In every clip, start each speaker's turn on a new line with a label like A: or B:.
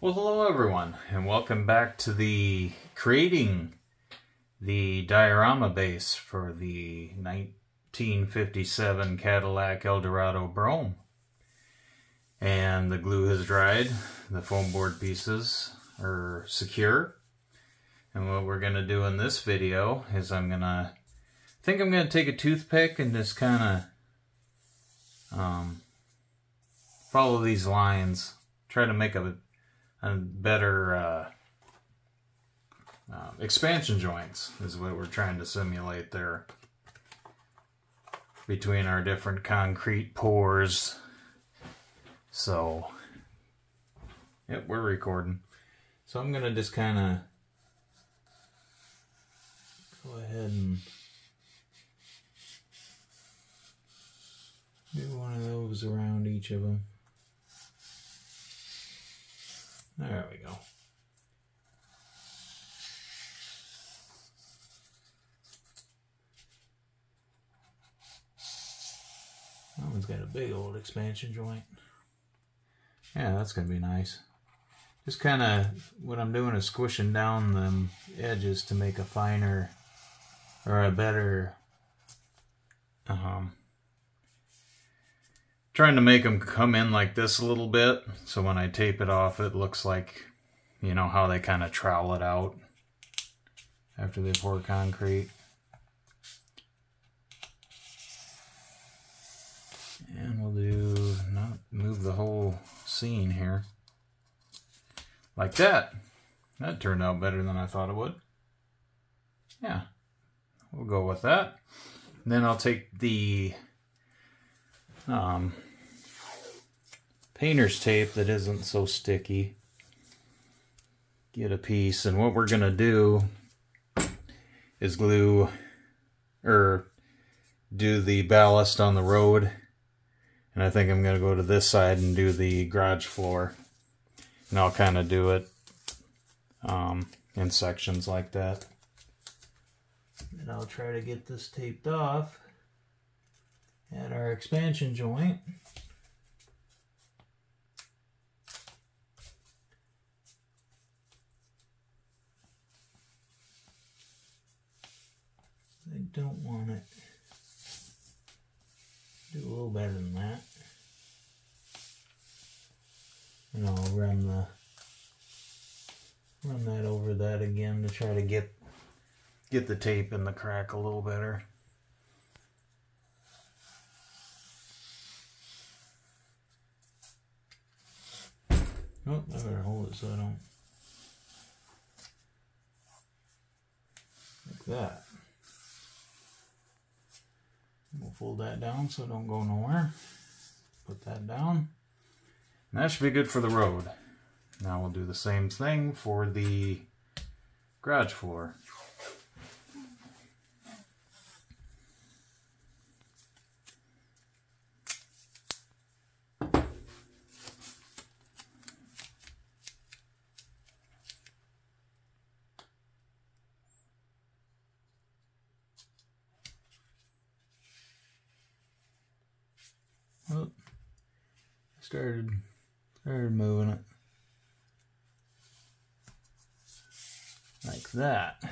A: Well, hello everyone, and welcome back to the creating the diorama base for the 1957 Cadillac Eldorado Brougham. And the glue has dried, the foam board pieces are secure. And what we're going to do in this video is I'm going to, I think I'm going to take a toothpick and just kind of um, follow these lines, try to make a and better uh, uh, expansion joints is what we're trying to simulate there between our different concrete pours. So, yep, we're recording. So I'm going to just kind of go ahead and do one of those around each of them. There we go. That one's got a big old expansion joint. Yeah, that's going to be nice. Just kind of, what I'm doing is squishing down the edges to make a finer or a better um, trying to make them come in like this a little bit so when I tape it off it looks like you know how they kind of trowel it out after they pour concrete and we'll do not move the whole scene here. Like that. That turned out better than I thought it would. Yeah. We'll go with that. And then I'll take the um, painter's tape that isn't so sticky. Get a piece, and what we're going to do is glue, or do the ballast on the road. And I think I'm going to go to this side and do the garage floor. And I'll kind of do it um, in sections like that. And I'll try to get this taped off at our expansion joint. I don't want it. Do a little better than that. And I'll run the run that over that again to try to get get the tape in the crack a little better. Oh, I better hold it so I don't like that. We'll fold that down so it don't go nowhere. Put that down. And that should be good for the road. Now we'll do the same thing for the garage floor. Oh, started started moving it like that,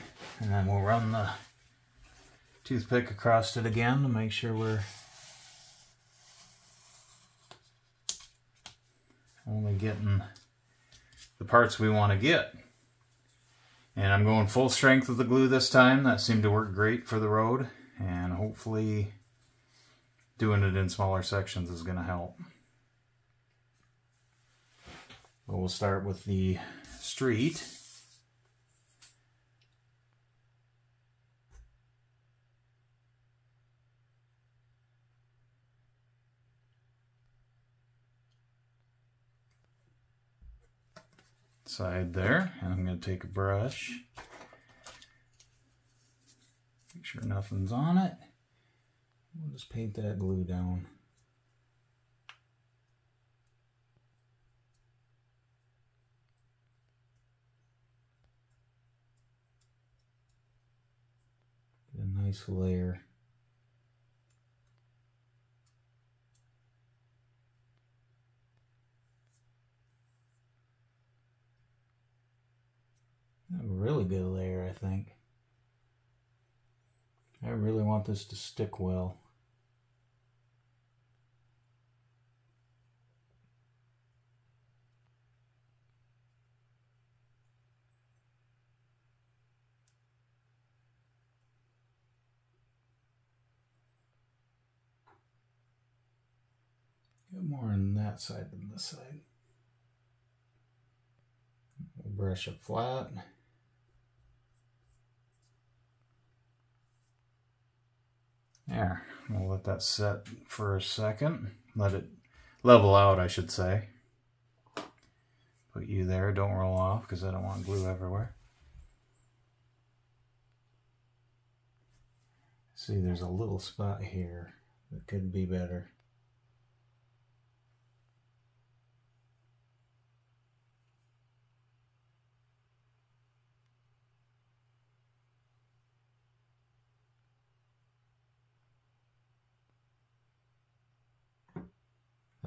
A: and then we'll run the toothpick across it again to make sure we're only getting the parts we want to get. And I'm going full strength with the glue this time. That seemed to work great for the road. And hopefully doing it in smaller sections is going to help. But we'll start with the street. side there and I'm going to take a brush make sure nothing's on it We'll just paint that glue down. Get a nice layer. A really good layer, I think. I really want this to stick well. Get more on side than this side. Brush it flat. There, we'll let that set for a second. Let it level out, I should say. Put you there, don't roll off because I don't want glue everywhere. See, there's a little spot here that could be better.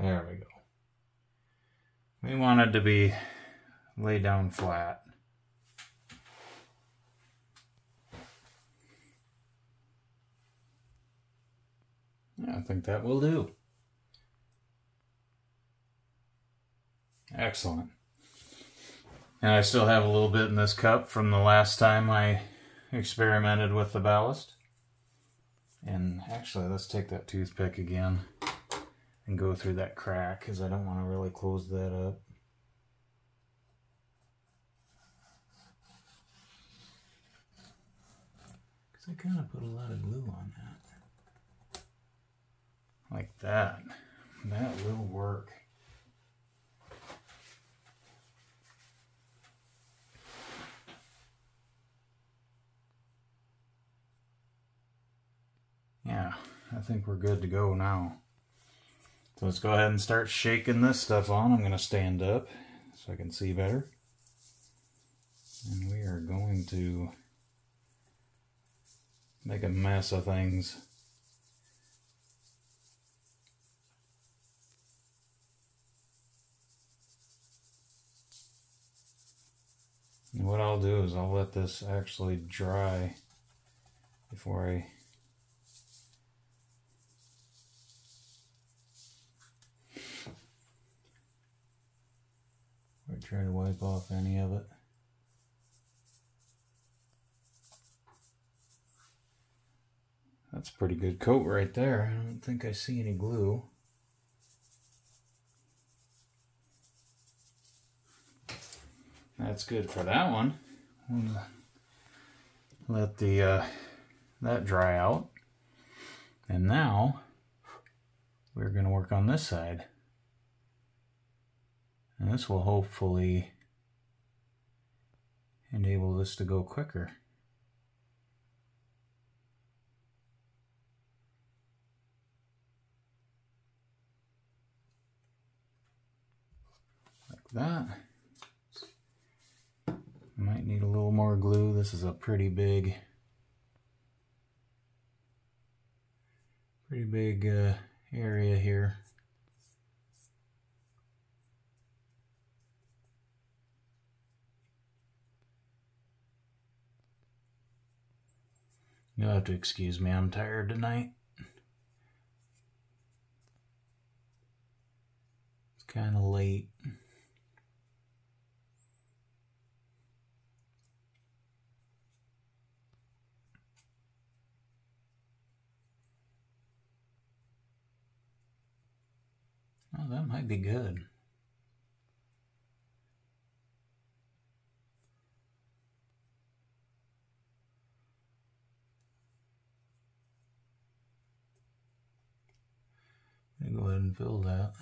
A: There we go. We want it to be laid down flat. I think that will do. Excellent. And I still have a little bit in this cup from the last time I experimented with the ballast. And actually, let's take that toothpick again and go through that crack because I don't want to really close that up. Because I kind of put a lot of glue on that. Like that. That will work. Yeah, I think we're good to go now. So let's go ahead and start shaking this stuff on. I'm going to stand up so I can see better. And we are going to make a mess of things. And what I'll do is I'll let this actually dry before I try to wipe off any of it. That's a pretty good coat right there. I don't think I see any glue. That's good for that one. Let the uh, that dry out. And now we're going to work on this side. And this will hopefully enable this to go quicker. Like that. Might need a little more glue. This is a pretty big, pretty big uh, area here. You'll have to excuse me, I'm tired tonight. It's kind of late. Oh, that might be good. go ahead and fill that.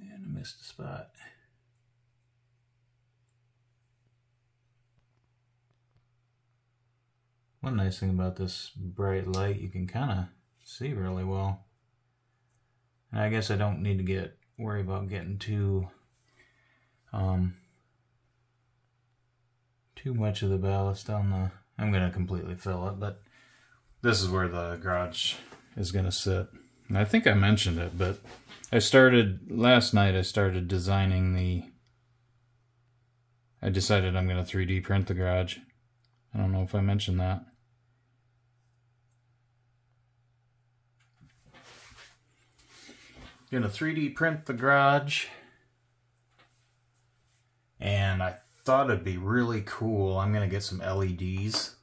A: And I missed a spot. One nice thing about this bright light, you can kind of see really well. And I guess I don't need to get worry about getting too um, too much of the ballast on the... I'm to completely fill it, but this is where the garage is to sit. And I think I mentioned it, but I started, last night I started designing the... I decided I'm to 3D print the garage. I don't know if I mentioned that. Gonna 3D print the garage. And I thought it'd be really cool. I'm gonna get some LEDs.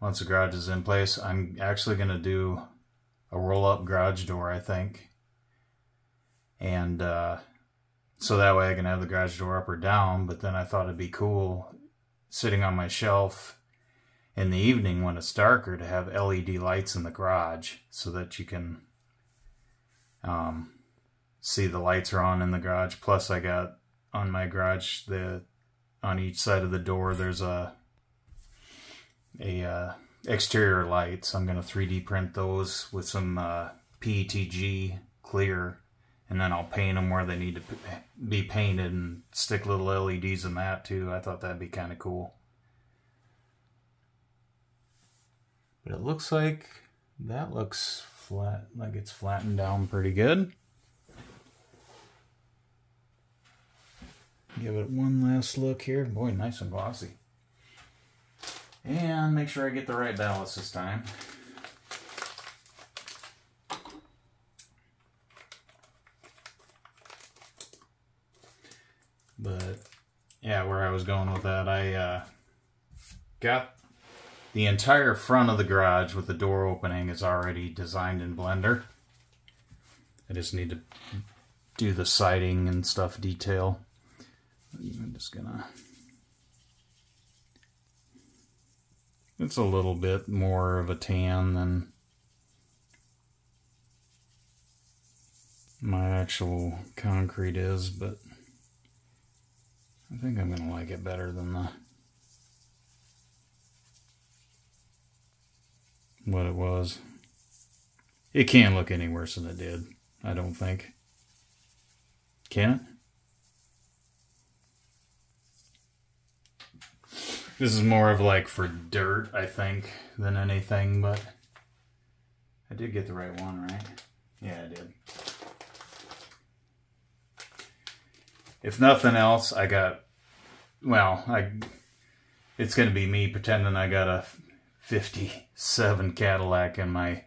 A: Once the garage is in place, I'm actually gonna do a roll-up garage door, I think. And uh, so that way I can have the garage door up or down, but then I thought it'd be cool sitting on my shelf in the evening when it's darker to have LED lights in the garage so that you can um, see the lights are on in the garage. Plus, I got on my garage the on each side of the door. There's a a uh, exterior lights. I'm gonna 3D print those with some uh, PETG clear, and then I'll paint them where they need to be painted and stick little LEDs in that too. I thought that'd be kind of cool. But it looks like that looks flat, like it's flattened down pretty good. Give it one last look here. Boy, nice and glossy. And make sure I get the right ballast this time. But yeah, where I was going with that, I uh, got the entire front of the garage with the door opening is already designed in Blender. I just need to do the siding and stuff detail. I'm just gonna... It's a little bit more of a tan than my actual concrete is, but I think I'm gonna like it better than the what it was. It can't look any worse than it did, I don't think. Can it? This is more of like for dirt, I think, than anything, but I did get the right one, right? Yeah, I did. If nothing else, I got, well, I, it's going to be me pretending I got a 57 Cadillac in my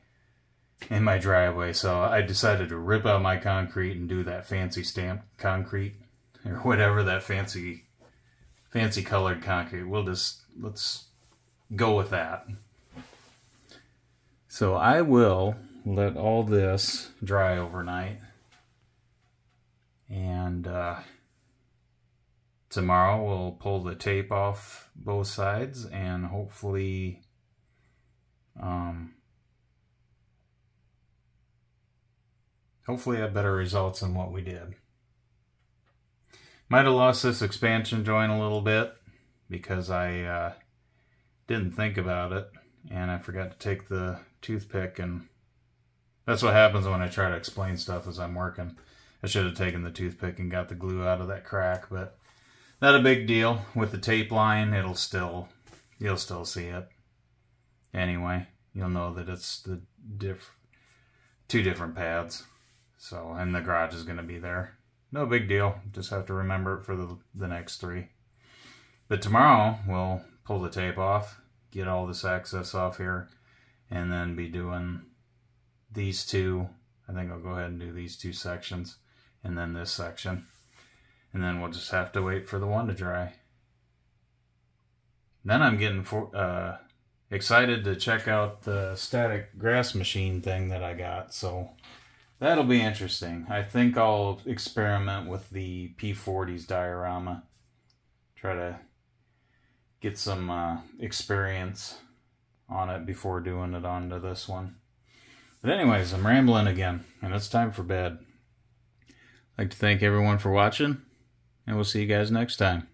A: in my driveway. So I decided to rip out my concrete and do that fancy stamp concrete or whatever that fancy fancy colored concrete. We'll just let's go with that. So I will let all this dry overnight. And uh, tomorrow we'll pull the tape off both sides and hopefully um, hopefully have better results than what we did. Might have lost this expansion joint a little bit because I uh, didn't think about it and I forgot to take the toothpick and that's what happens when I try to explain stuff as I'm working. I should have taken the toothpick and got the glue out of that crack, but not a big deal. With the tape line, it'll still, you'll still see it anyway, you'll know that it's the diff two different pads. So, and the garage is going to be there. No big deal. Just have to remember it for the, the next three. But tomorrow, we'll pull the tape off, get all this access off here, and then be doing these two. I think I'll go ahead and do these two sections, and then this section. And then we'll just have to wait for the one to dry. Then I'm getting for, uh, excited to check out the static grass machine thing that I got. So that'll be interesting. I think I'll experiment with the P40's diorama. Try to get some uh, experience on it before doing it onto this one. But anyways, I'm rambling again, and it's time for bed. I'd like to thank everyone for watching, and we'll see you guys next time.